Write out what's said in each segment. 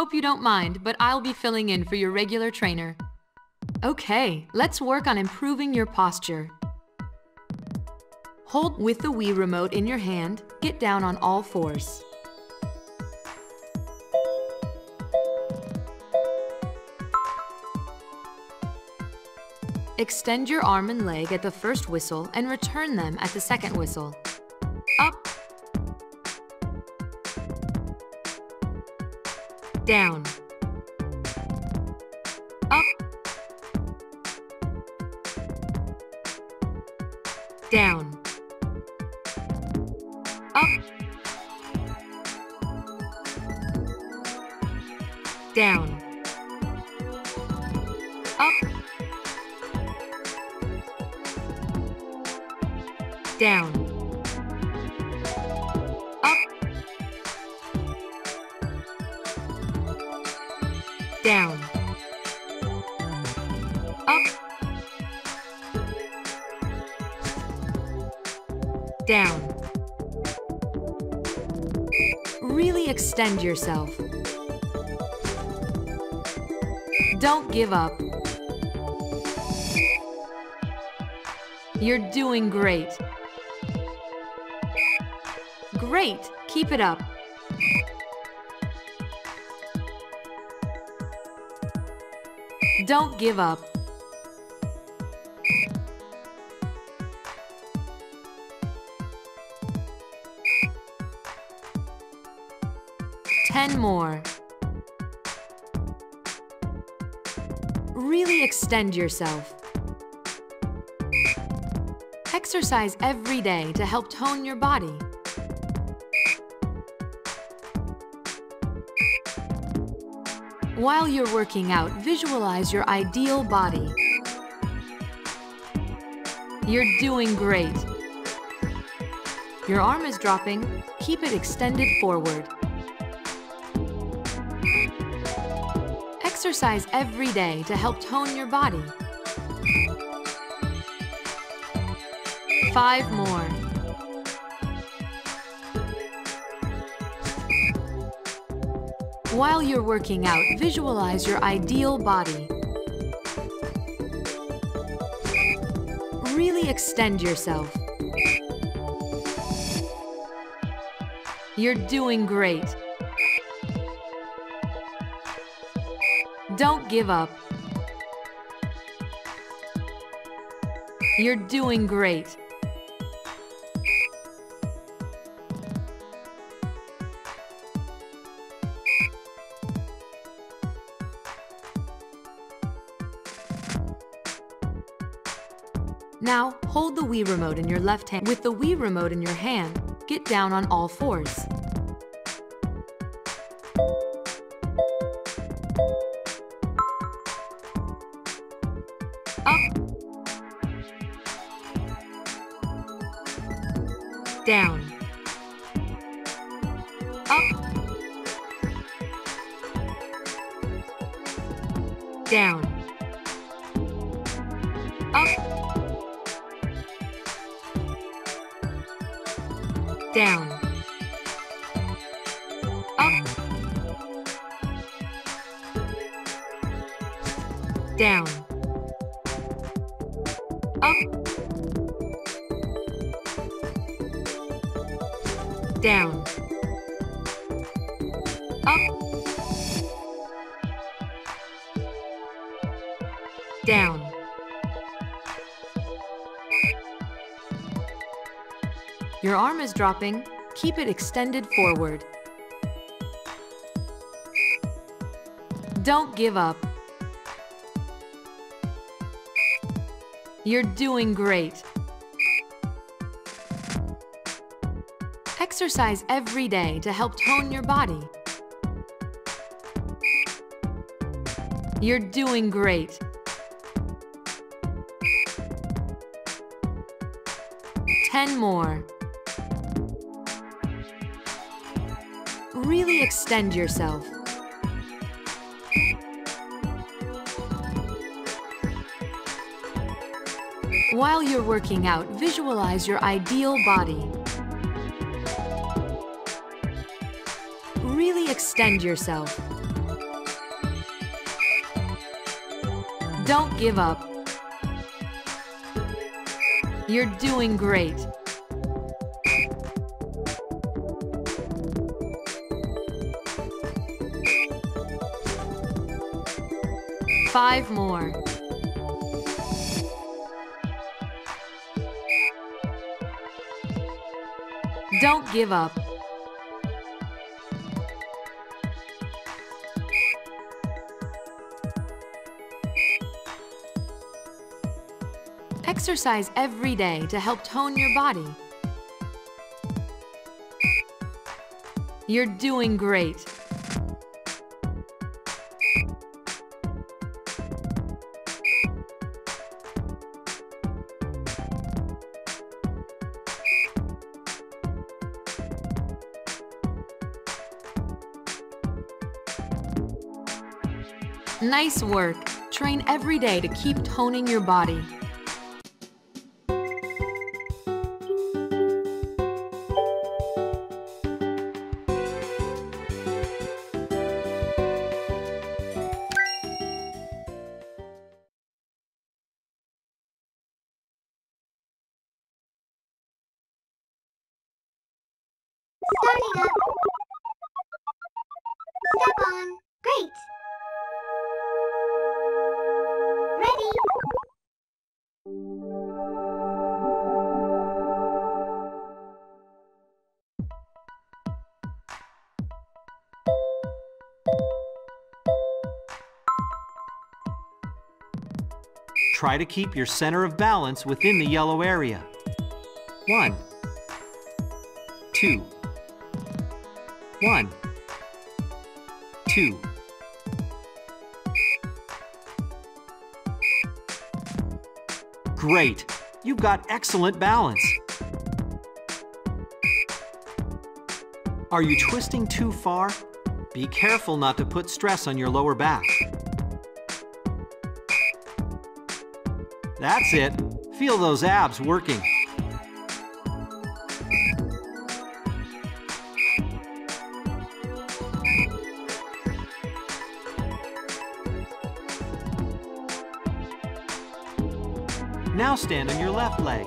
Hope you don't mind, but I'll be filling in for your regular trainer. Okay, let's work on improving your posture. Hold with the Wii remote in your hand, get down on all fours. Extend your arm and leg at the first whistle and return them at the second whistle. Up. Down. Up. Down. Up. Down. Up. down, up, down. Really extend yourself. Don't give up. You're doing great. Great! Keep it up. Don't give up. Ten more. Really extend yourself. Exercise every day to help tone your body. While you're working out, visualize your ideal body. You're doing great. Your arm is dropping. Keep it extended forward. Exercise every day to help tone your body. Five more. While you're working out, visualize your ideal body. Really extend yourself. You're doing great. Don't give up. You're doing great. Now, hold the Wii remote in your left hand. With the Wii remote in your hand, get down on all fours. Your arm is dropping. Keep it extended forward. Don't give up. You're doing great. Exercise every day to help tone your body. You're doing great. 10 more. really extend yourself. While you're working out, visualize your ideal body. Really extend yourself. Don't give up. You're doing great. Five more. Don't give up. Exercise every day to help tone your body. You're doing great. Nice work. Train every day to keep toning your body. Try to keep your center of balance within the yellow area. One, two, one, two. Great! You've got excellent balance. Are you twisting too far? Be careful not to put stress on your lower back. That's it. Feel those abs working. Now stand on your left leg.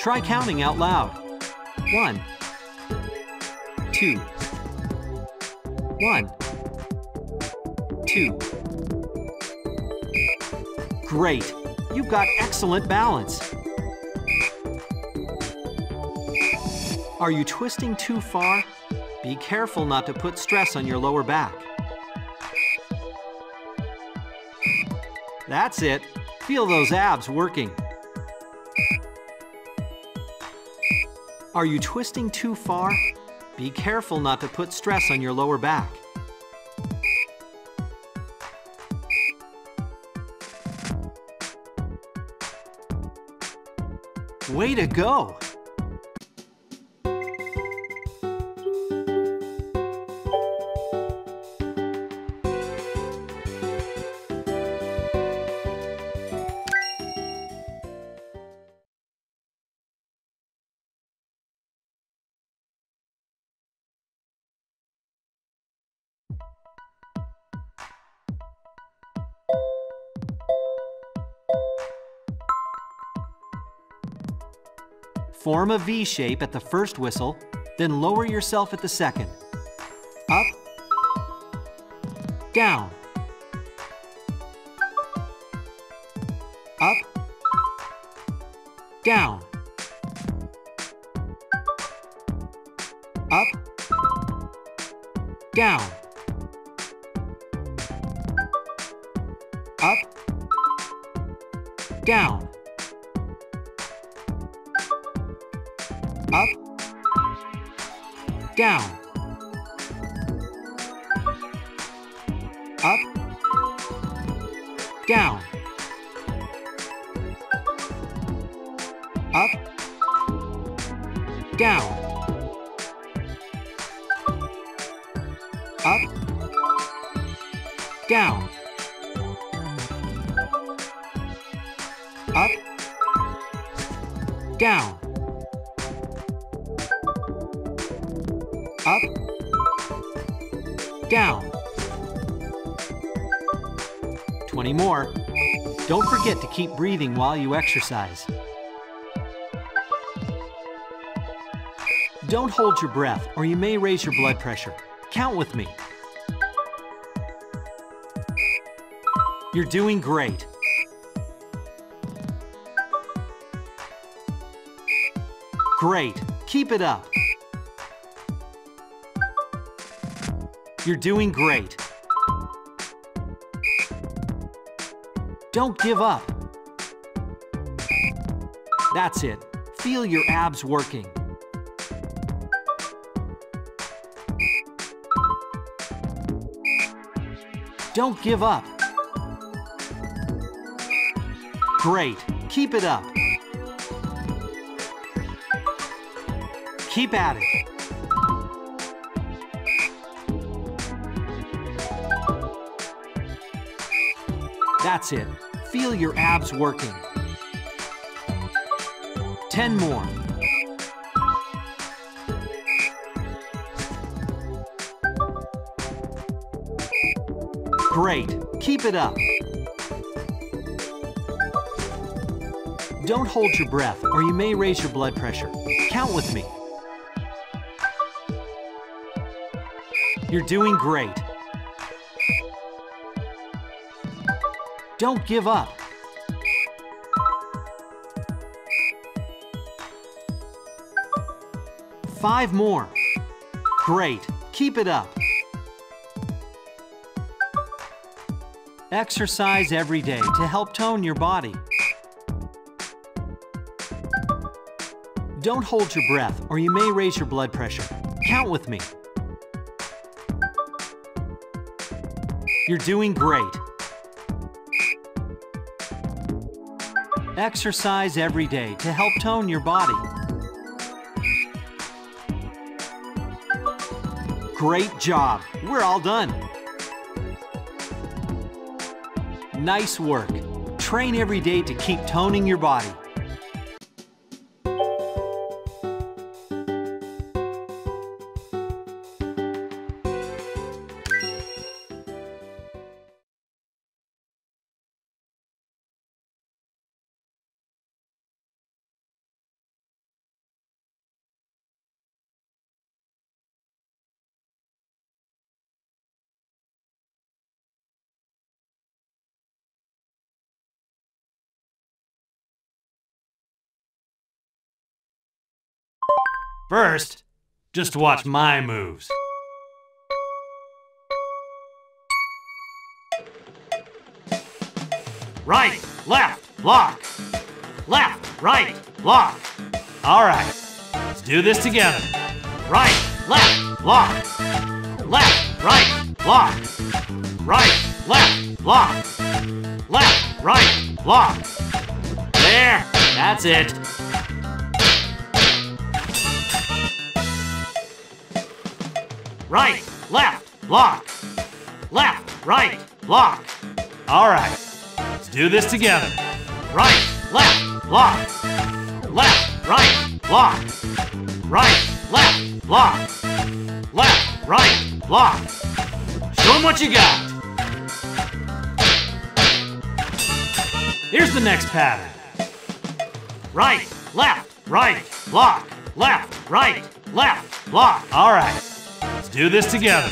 Try counting out loud. One, two, one, two. Great! You've got excellent balance. Are you twisting too far? Be careful not to put stress on your lower back. That's it. Feel those abs working. Are you twisting too far? Be careful not to put stress on your lower back. Way to go! Form a V shape at the first whistle, then lower yourself at the second. Up, down, keep breathing while you exercise. Don't hold your breath or you may raise your blood pressure. Count with me. You're doing great. Great. Keep it up. You're doing great. Don't give up. That's it. Feel your abs working. Don't give up. Great. Keep it up. Keep at it. That's it. Feel your abs working. 10 more. Great. Keep it up. Don't hold your breath or you may raise your blood pressure. Count with me. You're doing great. Don't give up. Five more. Great. Keep it up. Exercise every day to help tone your body. Don't hold your breath or you may raise your blood pressure. Count with me. You're doing great. Exercise every day to help tone your body. Great job. We're all done. Nice work. Train every day to keep toning your body. First, just watch my moves. Right, left, block. Left, right, block. All right, let's do this together. Right, left, block. Left, right, block. Right, left, block. Left, right, block. There, that's it. Right, left, block. Left, right, block. All right, let's do this together. Right, left, block. Left, right, block. Right, left, block. Left, right, block. Show 'em what you got. Here's the next pattern. Right, left, right, block. Left, right, left, block. All right, do this together.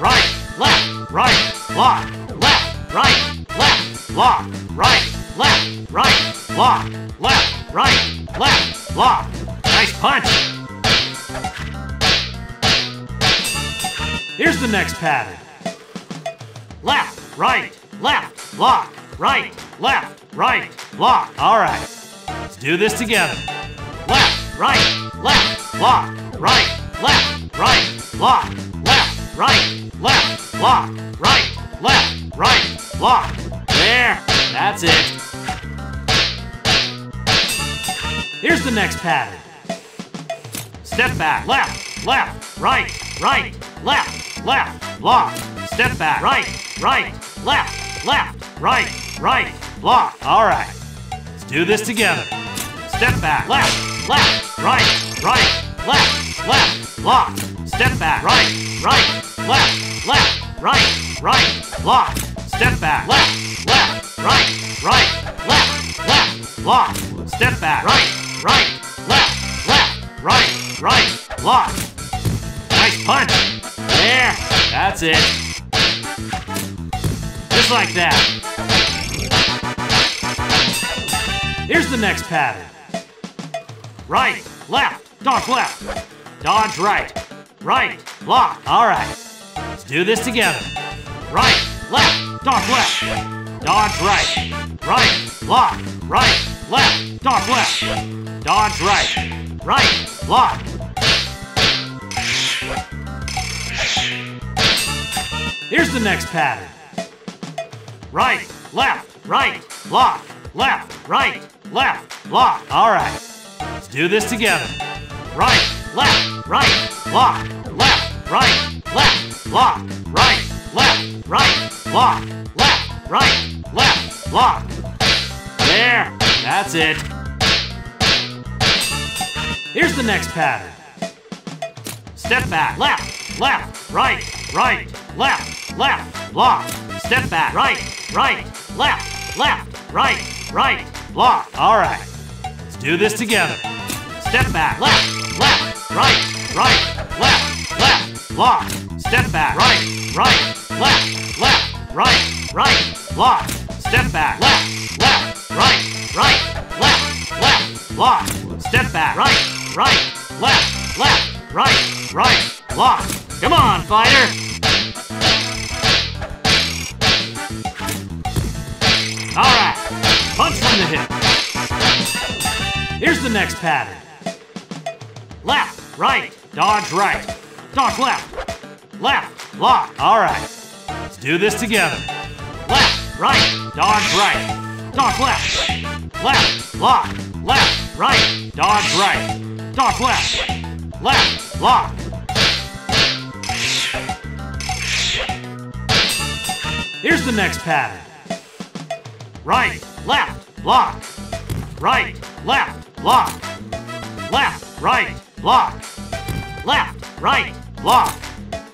Right, left, right, block. Left, right, left, block. Right, left, right, block. Left, right, left, block. Nice punch. Here's the next pattern. Left, right, left, block. Right, left, right, block. All right, let's do this together. Left, right, left, block. Right, left, right, block. Left, right, left, block. Right, left, right, block. There, that's it. Here's the next pattern. Step back, left, left, right, right, left, left, block. Step back, right, right, left, left, right, right, block. All right, let's do this together. Step back, left, left, right, right, left, left, block. Step back, right, right, left, left, right, right, lock, Step back, left, left, right, right, left, left, lock, Step back, right, right, left, left, right, right, lock. Nice punch. There, that's it. Just like that. Here's the next pattern. Right, left, dodge left. Dodge right. Right, block. All right. Let's do this together. Right, left, dodge left. Dodge right. Right, block. Right, left, dodge left. Dodge right. Right, block. Here's the next pattern. Right, left, right, block. Left, right, left, block. All right. Let's do this together. Right, left, right, block. Left, right, left, block. Right, left, right, block. Left, right, left, block. There, that's it. Here's the next pattern. Step back, left, left, right, right, left, left, lock. Step back, right, right, left, left, right, right, lock. All right, let's do this together. Step back, left, right, right, left, left, block. Step back, right, right, left, left, right, right, block. Step back, left, left, right, right, left, left, block. Step back, right, right, left, left, right, right, block. Come on, fighter. All right, punch from the hip. Here's the next pattern. Left, right, dodge right, dodge left, left, lock. All right, let's do this together. Left, right, dodge right, dodge left, left, lock. left, right, dodge right, dodge left, left, lock. Here's the next pattern. Right, left, block. Right, left, block. Left, right, block. Left, right, block.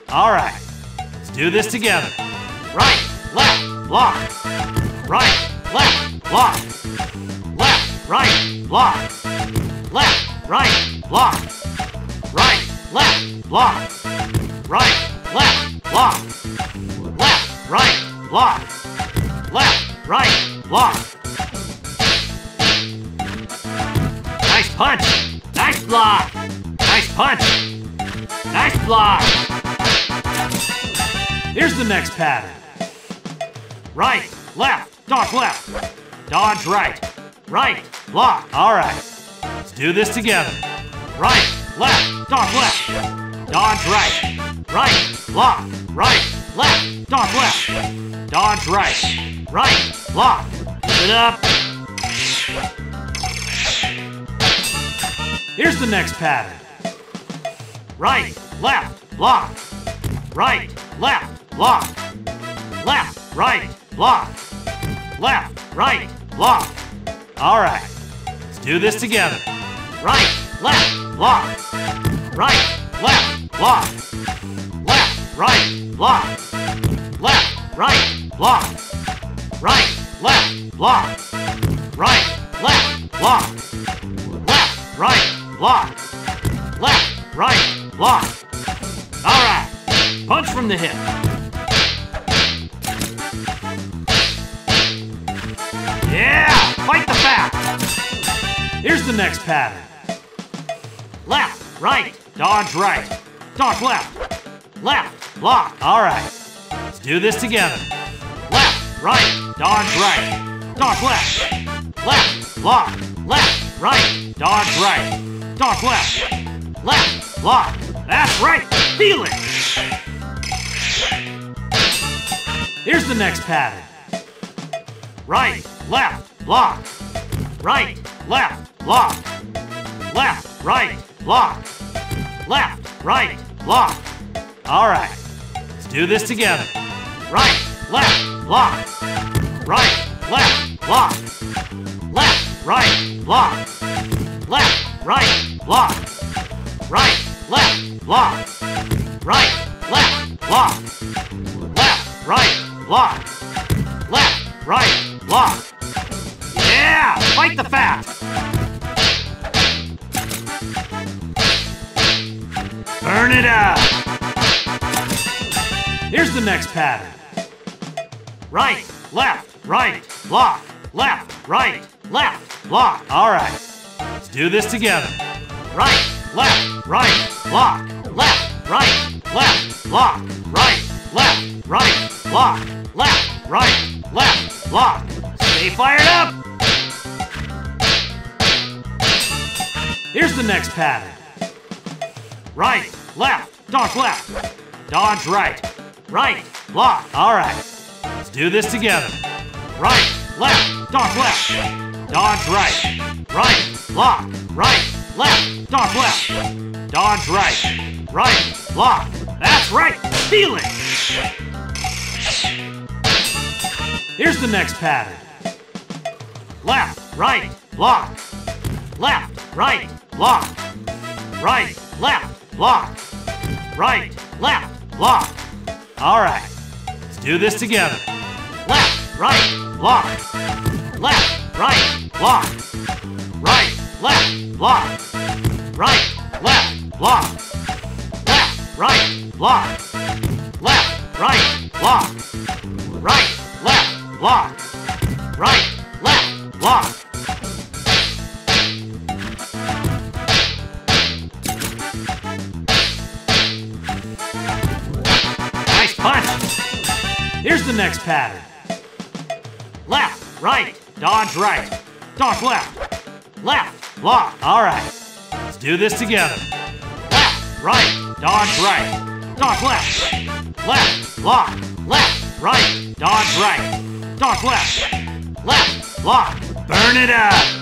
All right, let's do this together. Right, left, block. Right, left, block. Left, right, block. Left, right, block. Right, left, block. Right, left, block. Left, right, block. Left, right, block. Nice punch. Nice block. Punch. Nice block. Here's the next pattern. Right, left, dodge left. Dodge right. Right, block. All right. Let's do this together. Right, left, dodge left. Dodge right. Right, block. Right, left, dodge left. Dodge right. Right, block. Give it up. Here's the next pattern. Right, left, block. Right, left, block. Left, right, block. Left, right, block. All right, let's do this together. Right, left, block. Right, left, block. Left, right, block. Left, right, block. Right, left, block. Right, left, block. Left, right, block. Left, right, block. All right, punch from the hip. Yeah, fight the back. Here's the next pattern. Left, right, dodge right, dodge left, left, block. All right, let's do this together. Left, right, dodge right, dodge left, left, block, left, right, dodge right, dodge left, left, block. That's right, feel it. Here's the next pattern. Right, left, block. Right, left, block. Left, right, block. Left, right, block. All right, let's do this together. Right, left, block. Right, left, block. Left, right, block. Left, right, block. Right, left, block. Right, left, block. Left, right, block. Left, right, block. Yeah, fight the fat. Burn it up. Here's the next pattern. Right, left, right, block. Left, right, left, block. All right, let's do this together. Right, left, right, block. Left, right, left, lock, Right, left, right, block. Left, right, left, lock. Stay fired up. Here's the next pattern. Right, left, dodge left. Dodge right. Right, lock. All right. Let's do this together. Right, left, dodge left. Dodge right. Right, lock, Right, left, dodge left. Dodge right. Right, block. That's right. Feel it. Here's the next pattern. Left, right, block. Left, right, block. Right, left, block. Right, left, block. All right, let's do this together. Left, right, block. Left, right, block. Right, left, block. Right, left, block. Left, right, block. Left, right, block. Right, left, block. Right, left, block. Nice punch. Here's the next pattern. Left, right, dodge right. Dodge left. Left, block. All right. Let's do this together. Left, right, dodge right. Dodge left. Left, lock. Left, right, dodge right. Dodge left. Left, lock. Burn it up.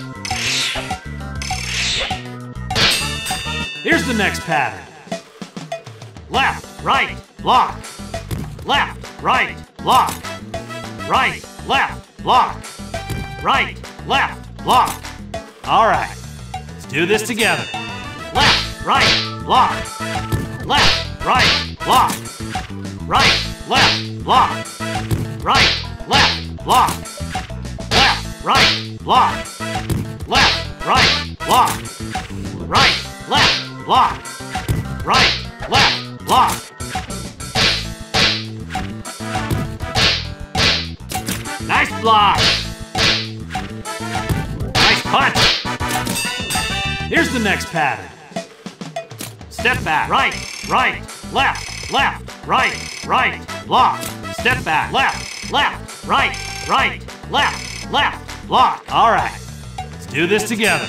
Here's the next pattern. Left, right, lock. Left, right, block. Right, left, block. Right, left, block. All right. Do this together. Left, right, block. Left, right, block. Right, left, block. Right, left, block. Left, right, block. Left, right, block. Right, left, block. Right, left, block. Nice block. Nice punch. Here's the next pattern. Step back. Right, right, left, left, right, right, block. Step back. Left, left, right, right, left, left, block. All right. Let's do this together.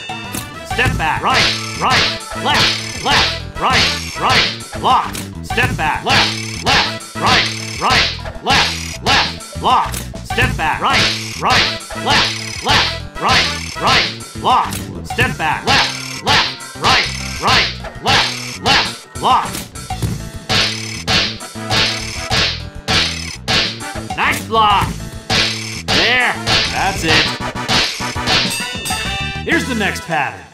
Step back. Right, right, left, left, right, right, block. Step back. Left, left, right, right, left, left, block. Step back. Right, right, left, left, right, right, block. Step back. Left, left, right, right, left, left, block. Nice block. There. That's it. Here's the next pattern.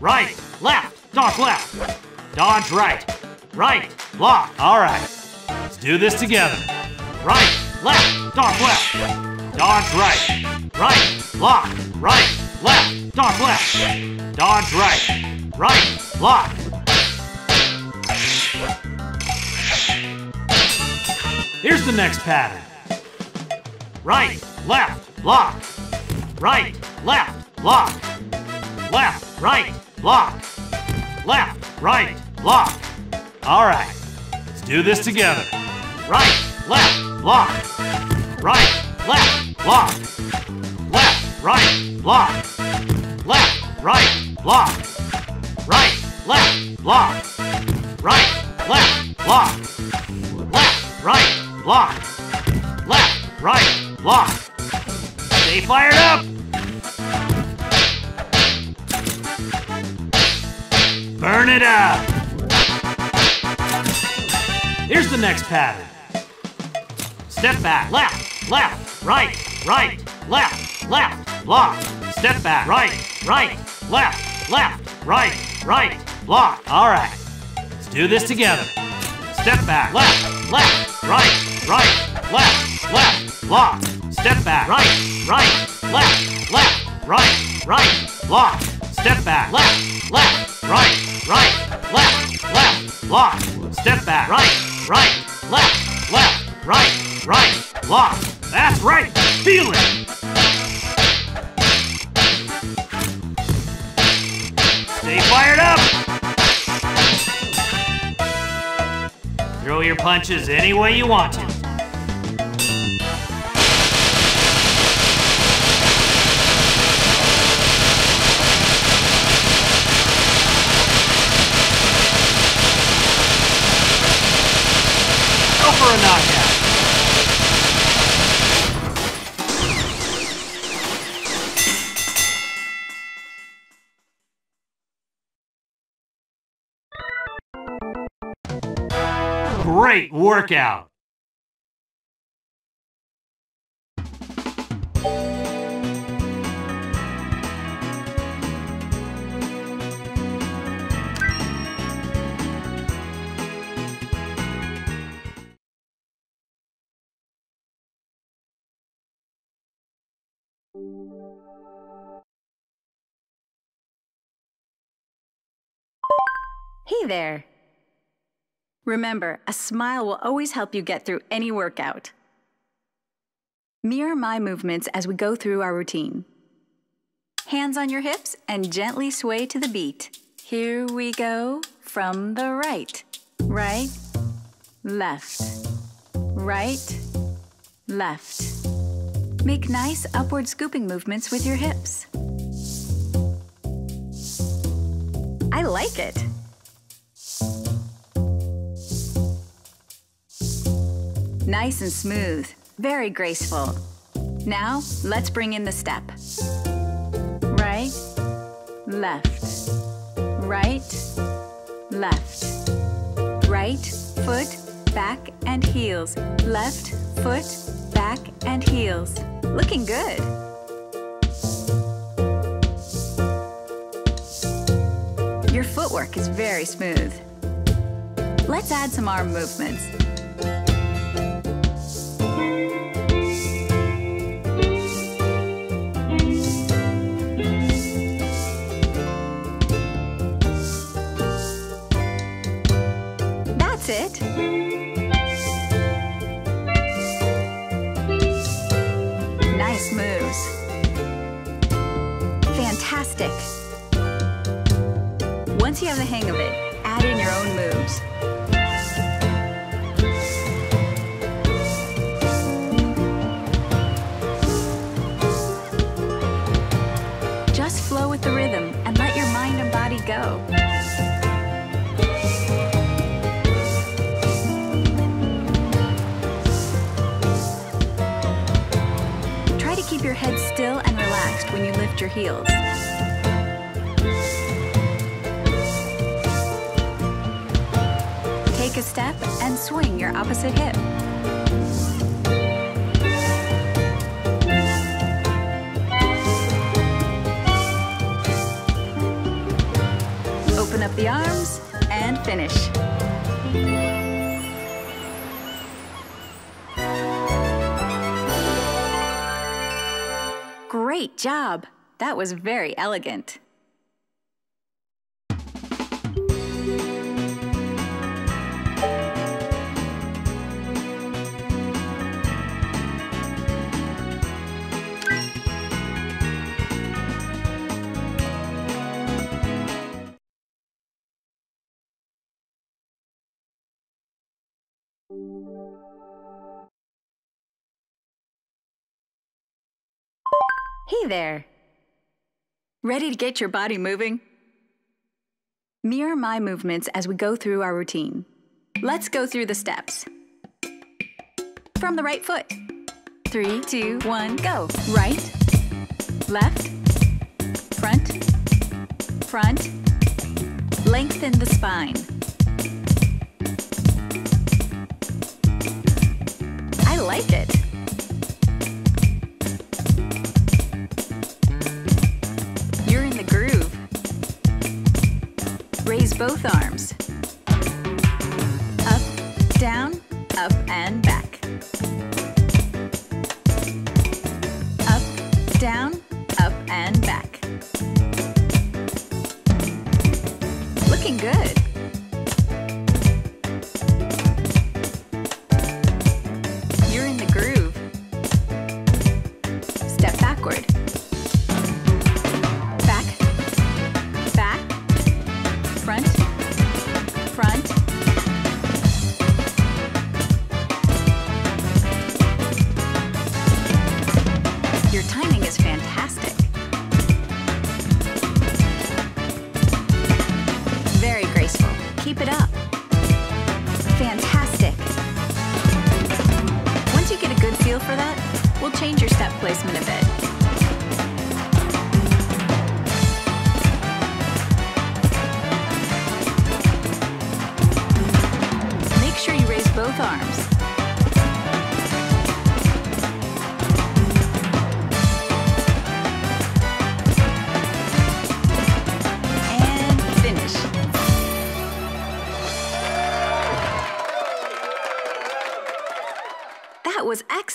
Right, left, dodge left. Dodge right. Right, block. All right. Let's do this together. Right, left, dodge left. Dodge right. Right, block. Right, left, dodge left. Dodge right. Right, block. Here's the next pattern. Right, left, block. Right, left, block. Left, right, block. Left, right, block. All right. Let's do this together. Right, left, block. Right, left, block. Left, right, block. Left, right, block. Right, left, block. Right, left, block. Left, right, block. Left, right, block. Stay fired up. Burn it up. Here's the next pattern. Step back. Left, left, right, right, left, left, block. Step back. Right, right, left, left, right, right, block. All right. Let's do this together. Step back. Left, left, right, right, left, left, lock. Step back. Right, right, left, left, right, right, lock. Step back. Left, left, right, right, left, left, lock. Step back. Right, right, left, left, right, right, lock. That's right. Feel it. Punches any way you want to. For a knockout. Workout. Hey there! Remember, a smile will always help you get through any workout. Mirror my movements as we go through our routine. Hands on your hips and gently sway to the beat. Here we go from the right. Right, left, right, left. Make nice upward scooping movements with your hips. I like it. Nice and smooth, very graceful. Now, let's bring in the step. Right, left, right, left. Right foot, back and heels. Left foot, back and heels. Looking good. Your footwork is very smooth. Let's add some arm movements. Fantastic. Once you have the hang of it, add in your own moves. Just flow with the rhythm and let your mind and body go. Try to keep your head still and relaxed when you lift your heels. Take a step and swing your opposite hip. Open up the arms and finish. Great job! That was very elegant. There! Ready to get your body moving? Mirror my movements as we go through our routine. Let's go through the steps. From the right foot. Three, two, one, go. Right, left, front, front. Lengthen the spine. I like it. Both arms. Up, down, up and back. Up, down, up and back. Looking good.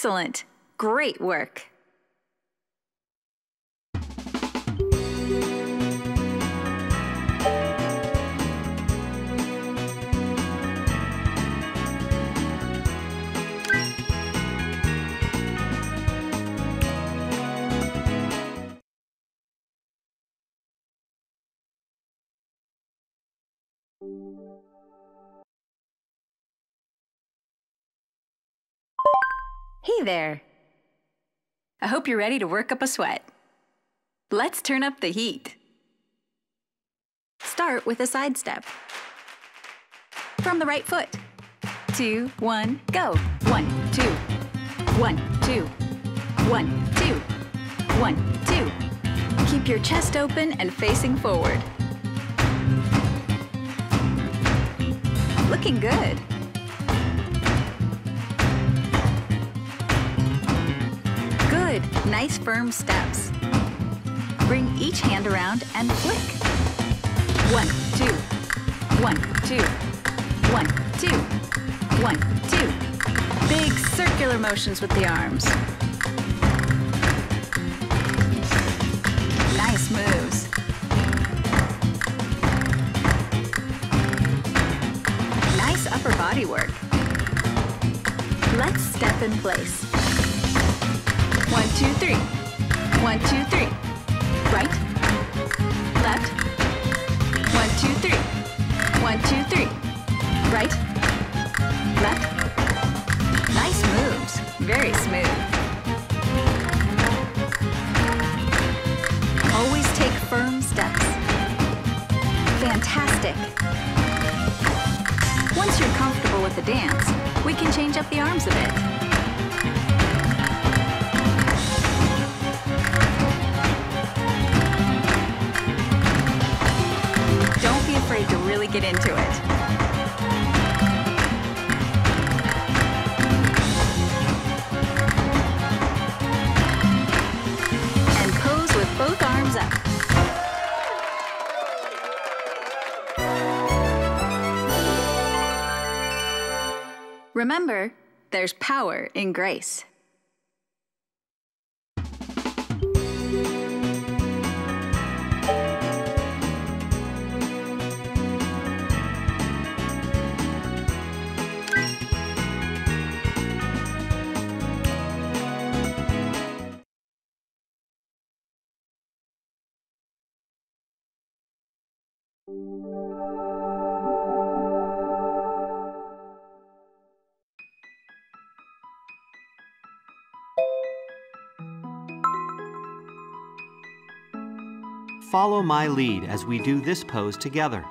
Excellent. Great work. Hey there. I hope you're ready to work up a sweat. Let's turn up the heat. Start with a side step. From the right foot. Two, one, go. One, two. One, two. One, two. One, two. Keep your chest open and facing forward. Looking good. Good, nice firm steps. Bring each hand around and flick. One, two, one, two, one, two, one, two. Big circular motions with the arms. Nice moves. Nice upper body work. Let's step in place. One, two, three. One, two, three. Right. Left. One, two, three. One, two, three. Right. Left. Nice moves. Very smooth. Always take firm steps. Fantastic. Once you're comfortable with the dance, we can change up the arms a bit. Remember, there's power in grace. Follow my lead as we do this pose together.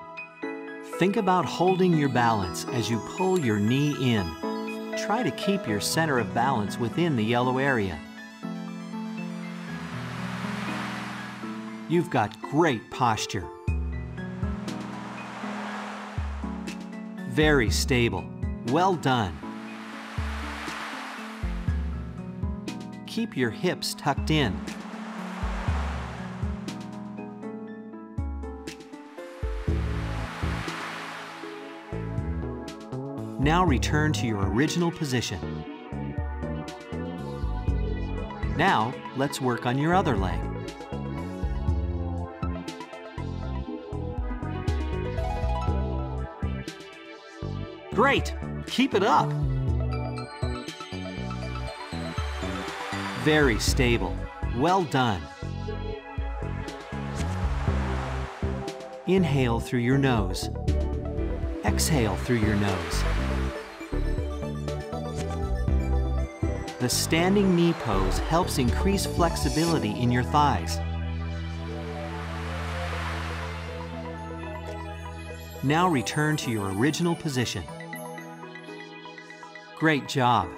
Think about holding your balance as you pull your knee in. Try to keep your center of balance within the yellow area. You've got great posture. Very stable. Well done. Keep your hips tucked in. Now return to your original position. Now, let's work on your other leg. Great! Keep it up! Very stable. Well done. Inhale through your nose. Exhale through your nose. The standing knee pose helps increase flexibility in your thighs. Now return to your original position. Great job.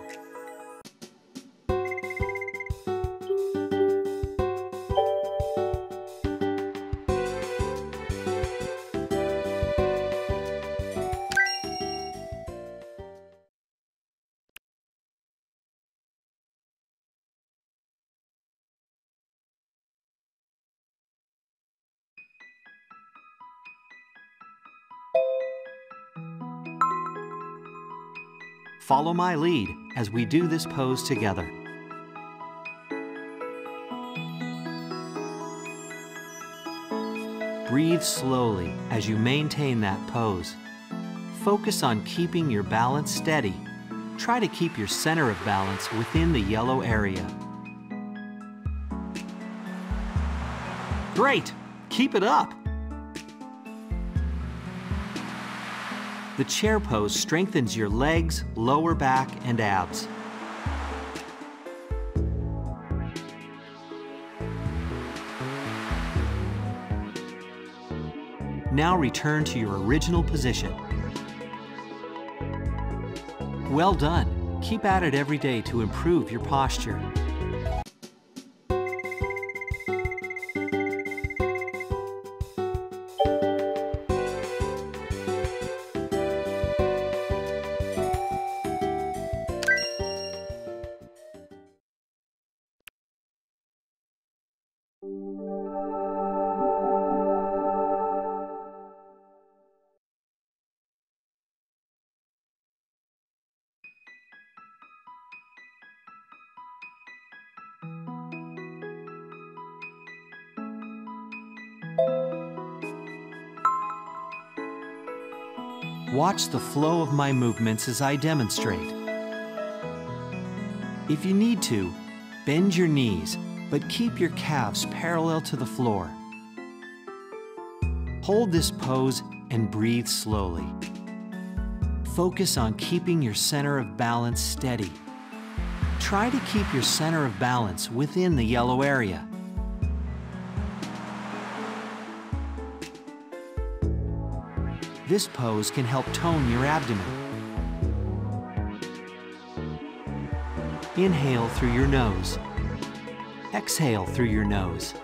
Follow my lead as we do this pose together. Breathe slowly as you maintain that pose. Focus on keeping your balance steady. Try to keep your center of balance within the yellow area. Great! Keep it up! The chair pose strengthens your legs, lower back, and abs. Now return to your original position. Well done. Keep at it every day to improve your posture. Watch the flow of my movements as I demonstrate. If you need to, bend your knees, but keep your calves parallel to the floor. Hold this pose and breathe slowly. Focus on keeping your center of balance steady. Try to keep your center of balance within the yellow area. This pose can help tone your abdomen. Inhale through your nose. Exhale through your nose.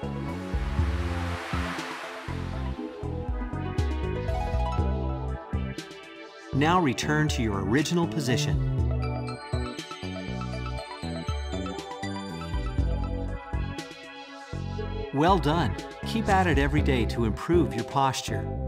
Now return to your original position. Well done. Keep at it every day to improve your posture.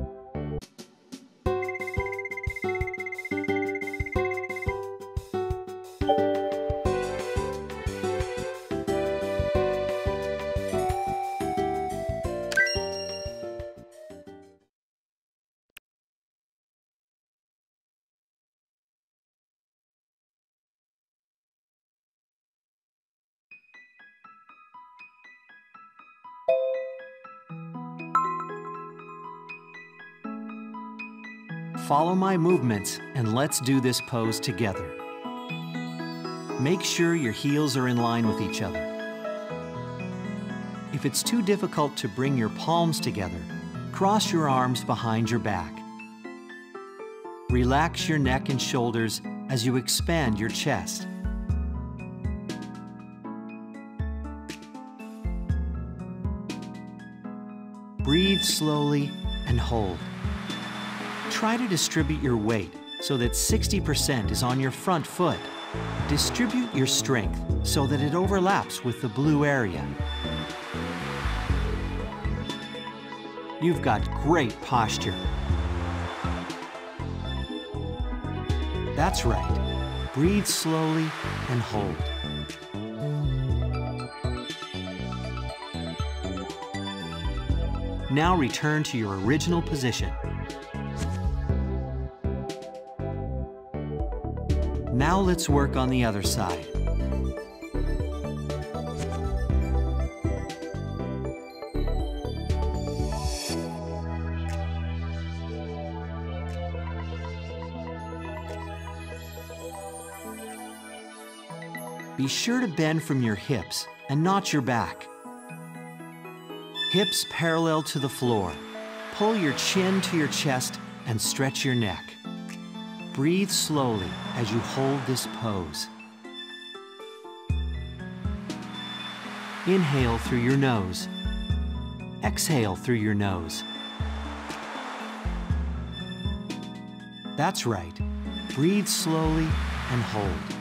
Follow my movements and let's do this pose together. Make sure your heels are in line with each other. If it's too difficult to bring your palms together, cross your arms behind your back. Relax your neck and shoulders as you expand your chest. Breathe slowly and hold. Try to distribute your weight so that 60% is on your front foot. Distribute your strength so that it overlaps with the blue area. You've got great posture. That's right. Breathe slowly and hold. Now return to your original position. Now let's work on the other side. Be sure to bend from your hips and not your back. Hips parallel to the floor. Pull your chin to your chest and stretch your neck. Breathe slowly as you hold this pose. Inhale through your nose. Exhale through your nose. That's right. Breathe slowly and hold.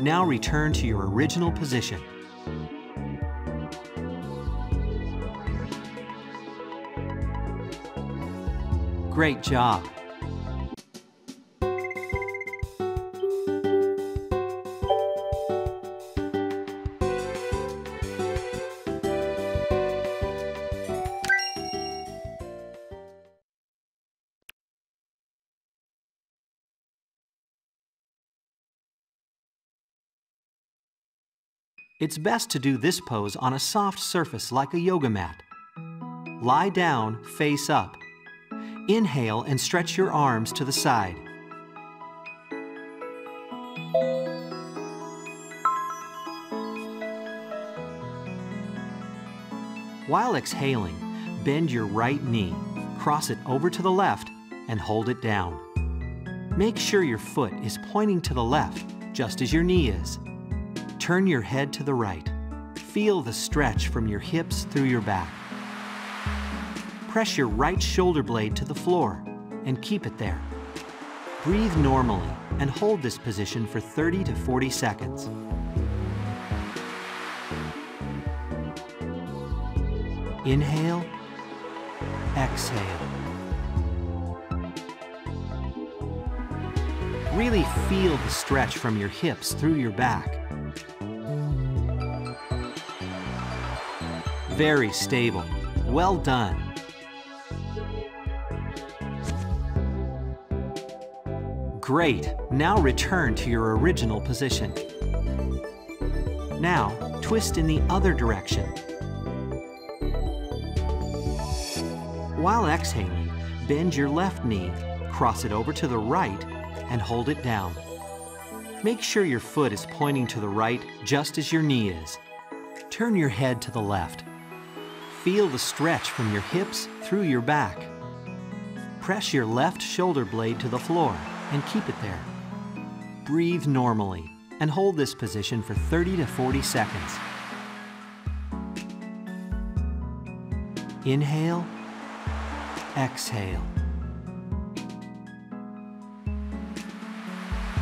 Now return to your original position. Great job. It's best to do this pose on a soft surface like a yoga mat. Lie down, face up. Inhale and stretch your arms to the side. While exhaling, bend your right knee, cross it over to the left, and hold it down. Make sure your foot is pointing to the left, just as your knee is. Turn your head to the right. Feel the stretch from your hips through your back. Press your right shoulder blade to the floor and keep it there. Breathe normally and hold this position for 30 to 40 seconds. Inhale, exhale. Really feel the stretch from your hips through your back. Very stable. Well done. Great. Now return to your original position. Now, twist in the other direction. While exhaling, bend your left knee, cross it over to the right, and hold it down. Make sure your foot is pointing to the right just as your knee is. Turn your head to the left. Feel the stretch from your hips through your back. Press your left shoulder blade to the floor and keep it there. Breathe normally and hold this position for 30 to 40 seconds. Inhale, exhale.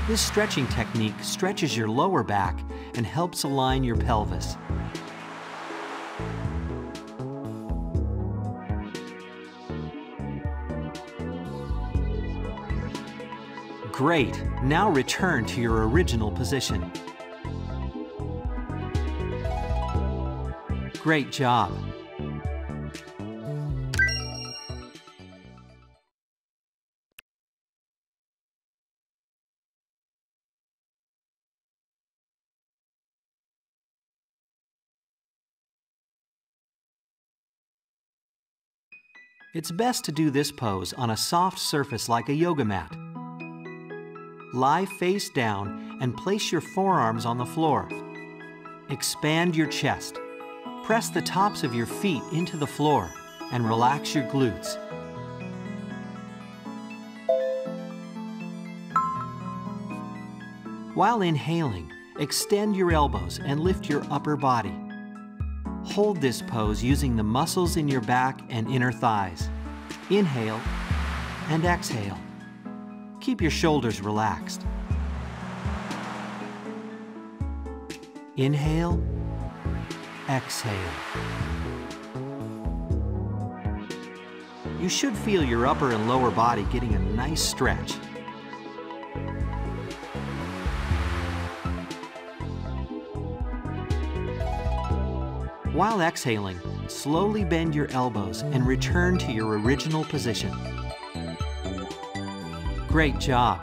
This stretching technique stretches your lower back and helps align your pelvis. Great! Now return to your original position. Great job! It's best to do this pose on a soft surface like a yoga mat. Lie face down and place your forearms on the floor. Expand your chest. Press the tops of your feet into the floor and relax your glutes. While inhaling, extend your elbows and lift your upper body. Hold this pose using the muscles in your back and inner thighs. Inhale and exhale. Keep your shoulders relaxed. Inhale, exhale. You should feel your upper and lower body getting a nice stretch. While exhaling, slowly bend your elbows and return to your original position. Great job!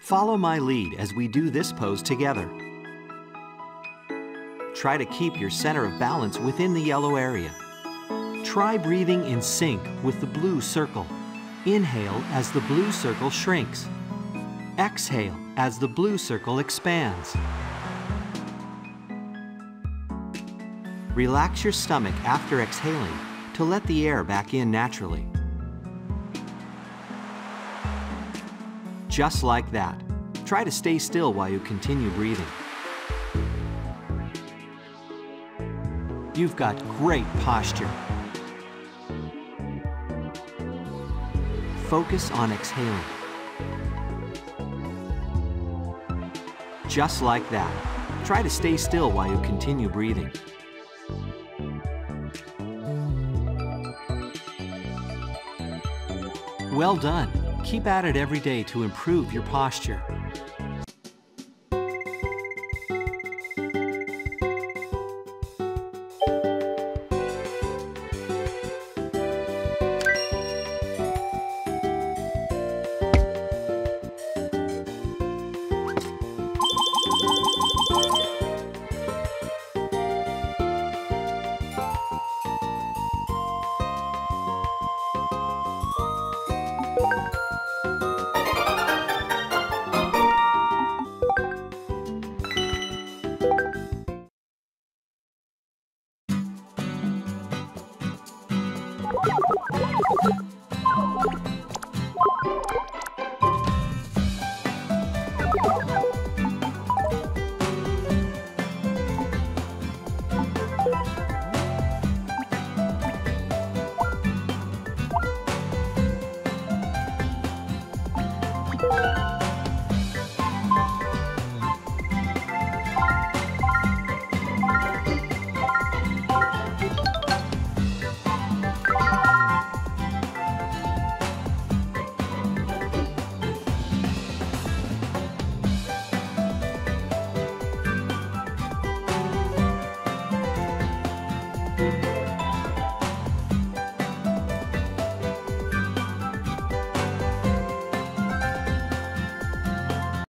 Follow my lead as we do this pose together. Try to keep your center of balance within the yellow area. Try breathing in sync with the blue circle. Inhale as the blue circle shrinks. Exhale as the blue circle expands. Relax your stomach after exhaling to let the air back in naturally. Just like that. Try to stay still while you continue breathing. You've got great posture. Focus on exhaling. Just like that. Try to stay still while you continue breathing. Well done. Keep at it every day to improve your posture.